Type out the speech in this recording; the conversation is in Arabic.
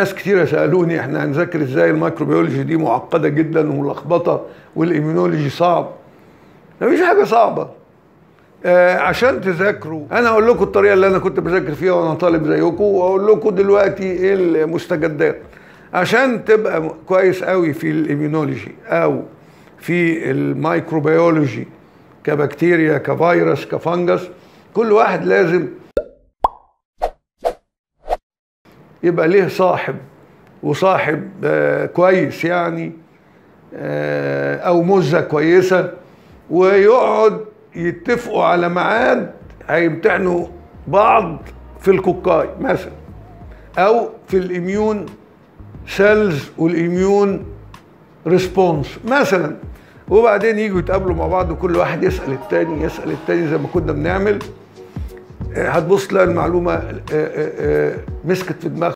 ناس كتيرة سألوني إحنا هنذاكر إزاي ال microbiology دي معقدة جدا وملخبطة وال immunology صعب. مفيش حاجة صعبة. آه عشان تذاكروا أنا أقول لكم الطريقة اللي أنا كنت بذاكر فيها وأنا طالب زيكم واقول لكم دلوقتي إيه المستجدات. عشان تبقى كويس قوي في ال immunology أو في ال microbiology كبكتيريا كفيروس ك fungus كل واحد لازم يبقى ليه صاحب وصاحب آه كويس يعني آه أو مزة كويسة ويقعد يتفقوا على ميعاد هيمتحنوا بعض في ال cocci مثلا أو في ال immune cells وال immune response مثلا. وبعدين يجوا يتقابلوا مع بعض وكل واحد يسأل التاني يسأل التاني زي ما كنا بنعمل. هتبص تلاقي المعلومة مسكت في دماغ